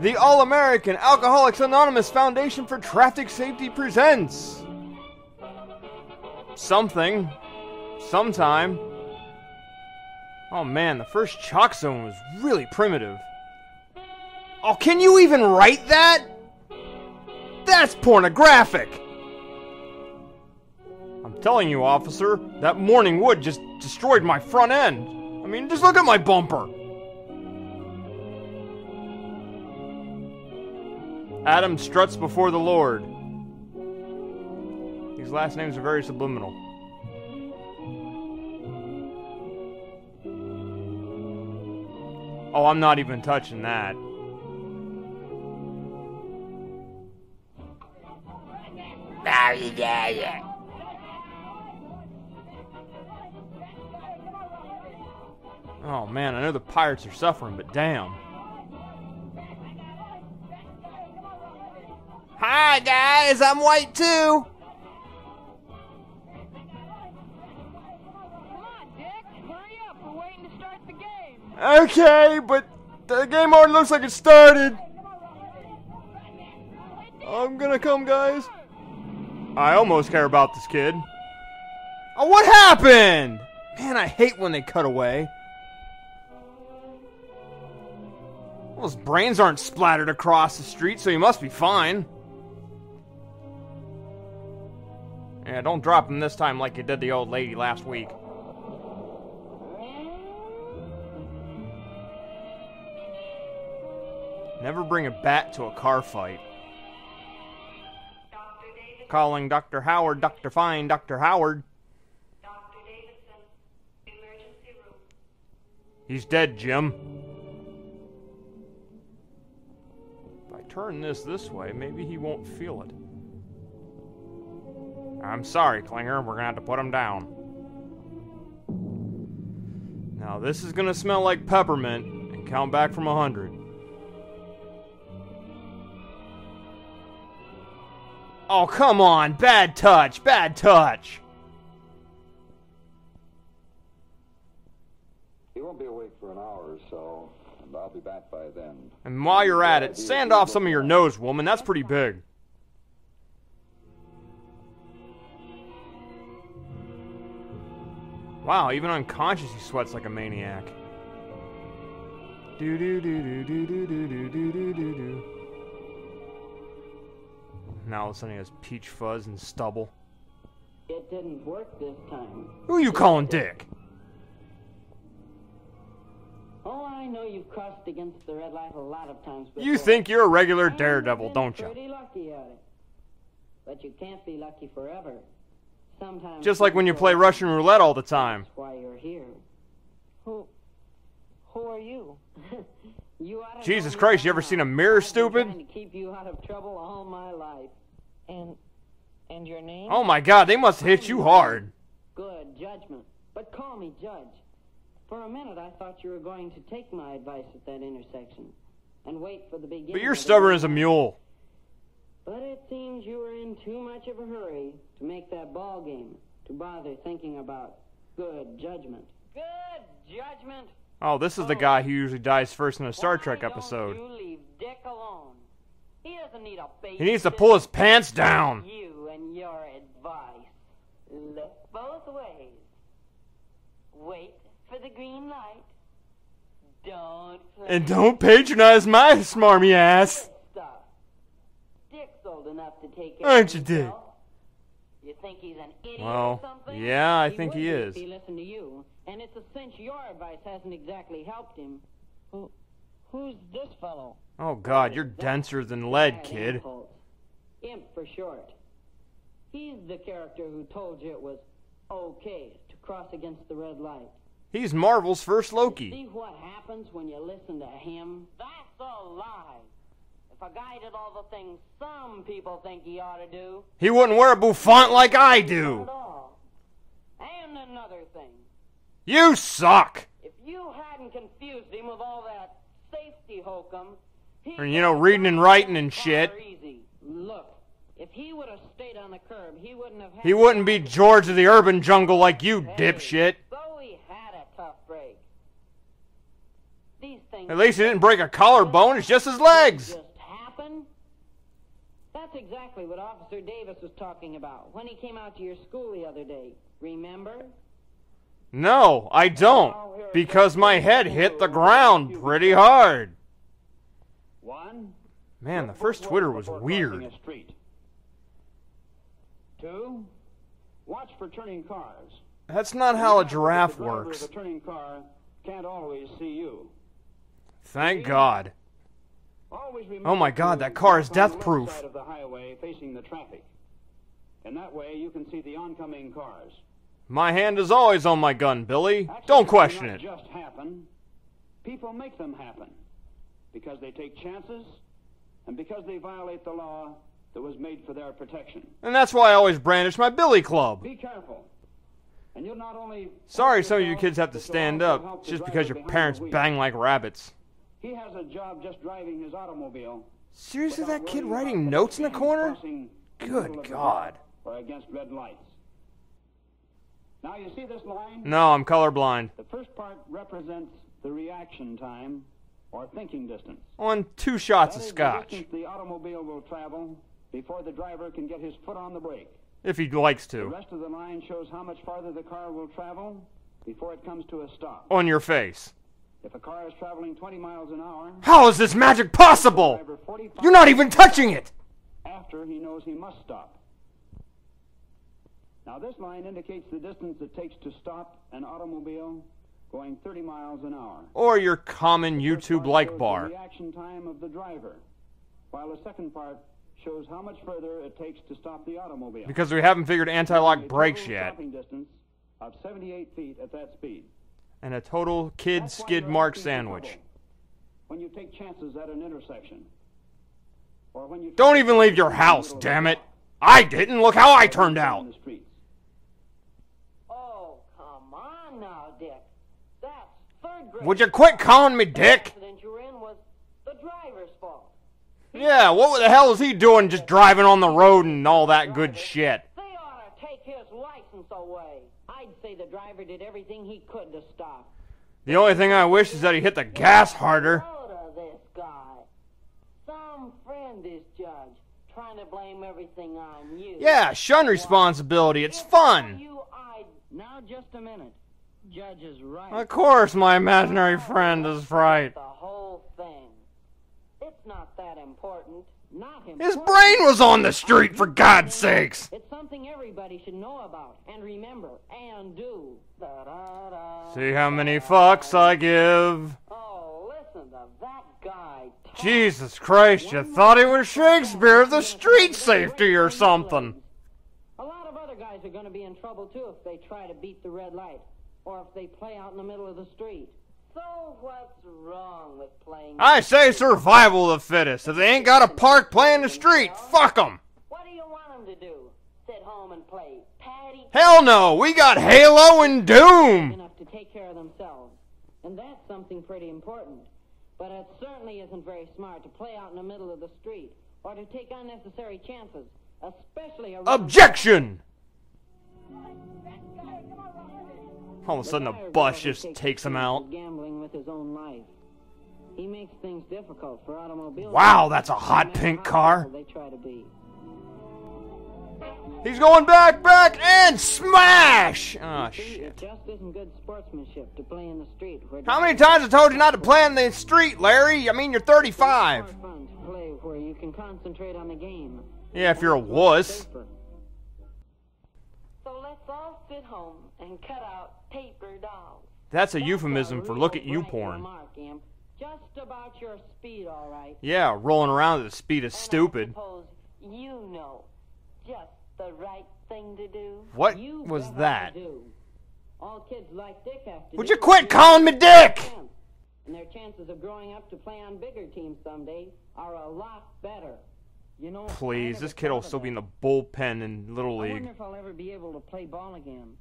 The All American Alcoholics Anonymous Foundation for Traffic Safety presents something, sometime. Oh man, the first ChalkZone was really primitive. Oh, can you even write that? That's pornographic! I'm telling you, officer, that morning wood just destroyed my front end. I mean, just look at my bumper. Adam struts before the Lord. These last names are very subliminal. Oh, I'm not even touching that. Oh man, I know the pirates are suffering, but damn. Hi guys, I'm white too. Come on, Dick. Hurry up. We're waiting to start the game. Okay, but the game already looks like it started. I'm gonna come, guys. I almost care about this kid. Oh, what happened? Man, I hate when they cut away. Well, his brains aren't splattered across the street, so he must be fine. Yeah, don't drop him this time like you did the old lady last week. Never bring a bat to a car fight. Calling Dr. Howard, Dr. Fine, Dr. Howard. Dr. Room. He's dead, Jim. If I turn this this way, maybe he won't feel it. I'm sorry, Klinger. We're gonna have to put him down. Now, this is gonna smell like peppermint and count back from a hundred. Oh, come on! Bad touch! Bad touch! He won't be awake for an hour or so, and I'll be back by then. And while you're at it, sand off some of your nose, woman. That's pretty big. Wow, even unconscious, he sweats like a maniac. Do do do do do do do do do do do do. Now all of a sudden he has peach fuzz and stubble. It didn't work this time. Who are you calling Dick? Oh, I know you've crossed against the red light a lot of times before. You think you're a regular daredevil, don't you? Pretty lucky at it. But you can't be lucky forever. Sometimes Just like when you play Russian roulette all the time. That's why you're here. Who? Who are you? you Jesus Christ, you ever seen a mirror, I've been stupid? to keep you out of trouble all my life. And and your name? Oh my god, they must hit you hard. Good judgment. But call me Judge. For a minute, I thought you were going to take my advice at that intersection and wait for the beginning. But you're stubborn as a mule. But it seems you were in too much of a hurry to make that ball game to bother thinking about good judgment. Good judgment. Oh, this is the oh. guy who usually dies first in a Star Trek episode. Don't you leave Dick alone. He doesn't need a baby. He needs to pull his pants down. You and your advice. Look both ways. Wait for the green light. Don't play And don't patronize my smarmy ass. Stuff. Dick's old enough to take care Aren't you, Dick? You think he's an idiot Well, or something? yeah, I He think he is. If he listened to you, and it's a cinch your advice hasn't exactly helped him. Who, who's this fellow? Oh god, you're denser than lead, kid. impulse. Imp for short. He's the character who told you it was okay to cross against the red light. He's Marvel's first Loki. See what happens when you listen to him? That's a lie. Guy did all the things some people think he ought to do, He wouldn't wear a bouffant like I do. and another thing, You suck. if you hadn't confused him with all that safety hokum, he And, you know, reading and writing and shit. Easy. Look, if he would have stayed on the curb, he wouldn't have. Had He wouldn't be George of the urban jungle like you, Hey, dipshit. So he had a tough break. These things At least he didn't break a collarbone, it's just his legs. Just? That's exactly what Officer Davis was talking about when he came out to your school the other day. Remember? No, I don't. Because my head hit the ground pretty hard. One. Man, the first Twitter was weird. crossing a street. Two. Watch for turning cars. That's not how a giraffe works. Of a turning car can't always see you. Thank God. Always remember Oh my God, that car is walk on the left death-proof. Side of the highway facing the traffic. And that way you can see the oncoming cars. My hand is always on my gun, Billy. Accidents Don't question it. Just happen. People make them happen because they take chances and because they violate the law that was made for their protection. And that's why I always brandish my Billy Club. Be careful. And you'll not only Sorry some of you kids have to stand up just because your parents bang like rabbits. He has a job just driving his automobile. Seriously, that kid writing notes in the corner? crossing in the Good middle of the God. Or against red lights. Now you see this line? No, I'm colorblind. The first part represents the reaction time or thinking distance. On two shots That of is the scotch. the automobile will travel before the driver can get his foot on the brake. If he likes to. The rest of the line shows how much farther the car will travel before it comes to a stop. On your face. If a car is traveling 20 miles an hour, How is this magic possible? You're not even touching it! after he knows he must stop. Now this line indicates the distance it takes to stop an automobile going 30 miles an hour. Or your common YouTube like bar. The reaction time of the driver, while the second part shows how much further it takes to stop the automobile. Because we haven't figured anti-lock brakes yet. stopping distance of 78 feet at that speed. And a total kid That's skid mark sandwich. When you take chances at an intersection. Or when you Don't even leave your house, damn it! I didn't! Look how I turned out! Oh, come on now, Dick. That's third grade. Would you quit calling me Dick? accident you were in was the driver's fault. Yeah, what the hell is he doing just driving on the road and all that good shit? They ought to take his license away. I'd say the driver did everything he could to stop. The only thing I wish is that he hit the gas harder. This guy. Some friend is judge, trying to blame everything on you. Yeah, shun responsibility. It's fun. You, I. Now, just a minute. Judge is right. Of course, my imaginary friend is right. The whole thing. It's not that important. His brain was on the street, for God's sakes! It's something everybody should know about and remember and do. See how many fucks I give. Oh, listen to that guy. Jesus Christ, you thought he was Shakespeare of the street safety or something. A lot of other guys are going to be in trouble too if they try to beat the red light or if they play out in the middle of the street. So what's wrong with playing? I say survival of the fittest. If they ain't got a park, play in the street. Fuck 'em. What do you want them to do? Sit home and play patty Hell no, we got Halo and Doom. enough to take care of themselves. And that's something pretty important. But it certainly isn't very smart to play out in the middle of the street or to take unnecessary chances, especially around Objection! All of a sudden, a bus just takes him out. Gambling with his own life. He makes things difficult for automobiles. Wow, that's a hot pink car. careful They try to be. He's going back, back, and smash! Oh, shit. it just isn't good sportsmanship to play in the street. Where How many times I told you not to play in the street, Larry? I mean, you're 35. It's more fun to play where you can concentrate on the game. Yeah, if you're a wuss. All sit home and cut out paper dolls. That's a That's euphemism for look at you porn. Remark. Just about your speed, all right. Yeah, rolling around at the speed of And stupid. you know just the right thing to do. What You was that? Do. All kids like Dick have to Would you quit calling me Dick? And their chances of growing up to play on bigger teams someday are a lot better. You know, Please, this kid will still be in the bullpen in Little I wonder League. if I'll ever be able to play ball again.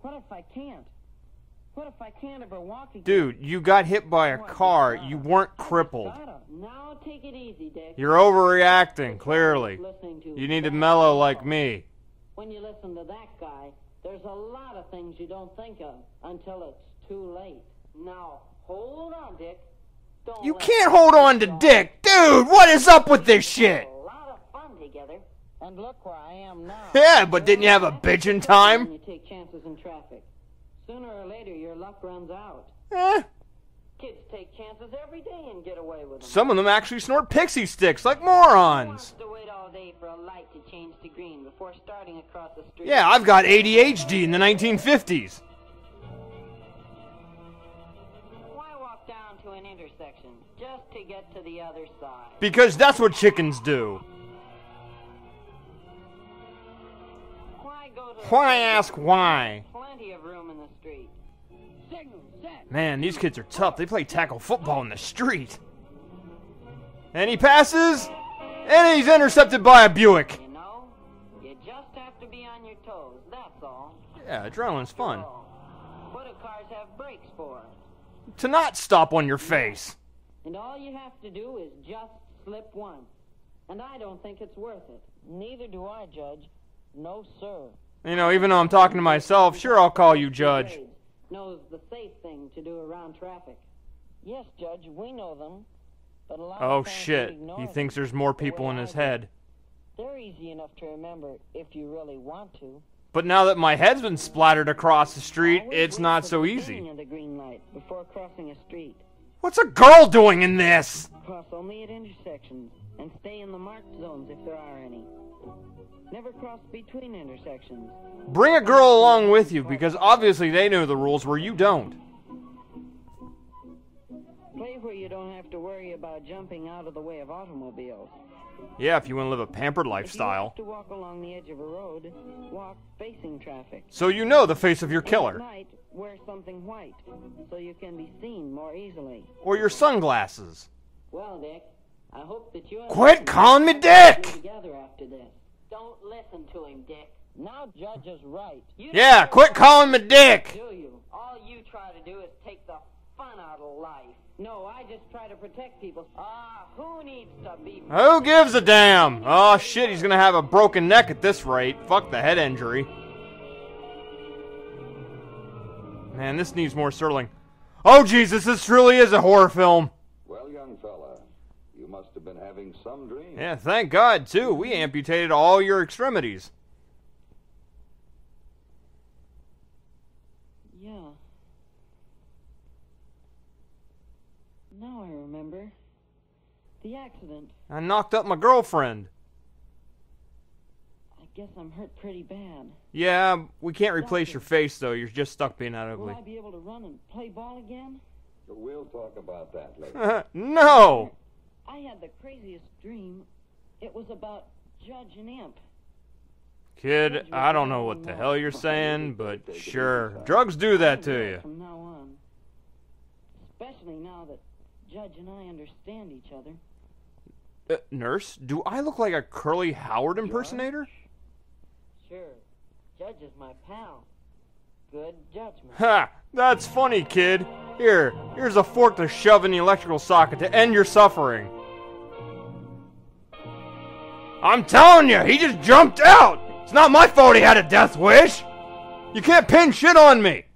What if I can't? What if I can't ever walk again? Dude, you got hit by a car. You weren't crippled. Now take it easy, Dick. You're overreacting, clearly. You need to mellow like me. When you listen to that guy, there's a lot of things you don't think of until it's too late. Now, hold on, Dick. You can't hold on to Dick! Dude, what is up with this shit? a lot of fun together. And look where I am now. Yeah, but didn't you have a bitchin' When time? you take chances in traffic. Sooner or later, your luck runs out. Eh, Kids take chances every day and get away with them. some of them actually snort pixie sticks like morons. to wait all day for a light to change to green before starting across the street? Yeah, I've got ADHD in the 1950s. Walk to an intersection just to get to the other side? Because that's what chickens do. Why go to the Why street? ask why? Plenty of room in the street. Signal, set. Man, these kids are tough. They play tackle football in the street. And he passes, and he's intercepted by a Buick. You know, you just have to be on your toes. That's all. Yeah, adrenaline's fun. What do cars have brakes for? To not stop on your face. And all you have to do is just slip once. And I don't think it's worth it. Neither do I, Judge. No, sir. You know, even though I'm talking to myself, sure, I'll call you Judge. Knows the safe thing to do around traffic. Yes, Judge, we know them. But a lot Oh of times we shit, he thinks there's more people in his head. They're easy enough to remember if you really want to. But now that my head's been splattered across the street, it's not so easy. Before crossing a street. What's a girl doing in this? Cross only at intersections and stay in the marked zones if there are any. Never cross between intersections. Bring a girl along with you because obviously they know the rules where you don't. Play where you don't have to worry about jumping out of the way of automobiles. Yeah, if you want to live a pampered If you lifestyle. have to walk along the edge of a road, walk facing traffic. So you know the face of your killer. night, wear something white so you can be seen more easily. Or your sunglasses. Well, Dick, I hope that you Quit calling me Dick! together after this. Don't listen to him, Dick. Now Judge is right. You Yeah, quit calling me Dick! Do you? All you try to do is take the fun out of life. No, I just try to protect people. Ah, who needs to be? Who gives a damn? Oh shit, he's gonna have a broken neck at this rate. Fuck the head injury. Man, this needs more Serling. Oh Jesus, this truly is a horror film. Well, young fella, you must have been having some dream. Yeah, thank God, too. We amputated all your extremities. Yeah. Now I remember. The accident. I knocked up my girlfriend. I guess I'm hurt pretty bad. Yeah, we can't replace your face, though. You're just stuck being that Will. I be able to run and play ball again? We'll talk about that later. no! I had the craziest dream. It was about Judge and Imp. Kid, I don't know what the hell you're saying, but sure. Drugs do that to you. From now on. Especially now that Judge and I understand each other. Uh, nurse, do I look like a Curly Howard impersonator? Sure. Judge is my pal. Good judgment. Ha! That's funny, kid. Here, here's a fork to shove in the electrical socket to end your suffering. I'm telling you, he just jumped out! It's not my fault he had a death wish! You can't pin shit on me!